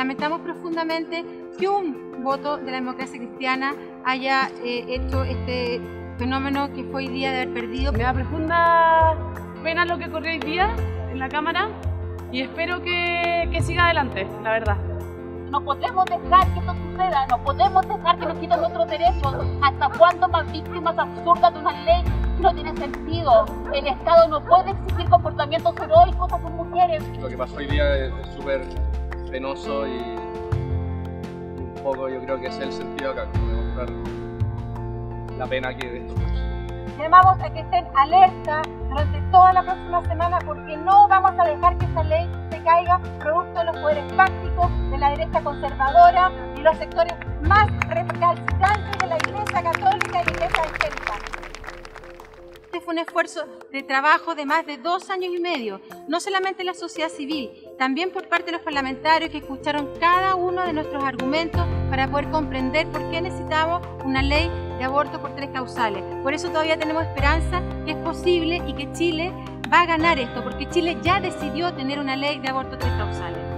lamentamos profundamente que un voto de la democracia cristiana haya eh, hecho este fenómeno que fue hoy día de haber perdido. Me da profunda pena lo que ocurrió hoy día en la Cámara y espero que, que siga adelante, la verdad. No podemos dejar que esto suceda, no podemos dejar que nos quiten nuestros derechos. ¿Hasta cuándo más víctimas absurdas de una ley no tiene sentido? El Estado no puede exigir comportamientos heroicos a sus mujeres. Lo que pasó hoy día es súper penoso y un poco yo creo que es el sentido acá, como demostrar la pena que de. Llamamos a que estén alerta durante toda la próxima semana porque no vamos a dejar que esta ley se caiga producto de los poderes fácticos de la derecha conservadora y los sectores más recalcitrantes un esfuerzo de trabajo de más de dos años y medio, no solamente en la sociedad civil, también por parte de los parlamentarios que escucharon cada uno de nuestros argumentos para poder comprender por qué necesitamos una ley de aborto por tres causales. Por eso todavía tenemos esperanza que es posible y que Chile va a ganar esto, porque Chile ya decidió tener una ley de aborto tres causales.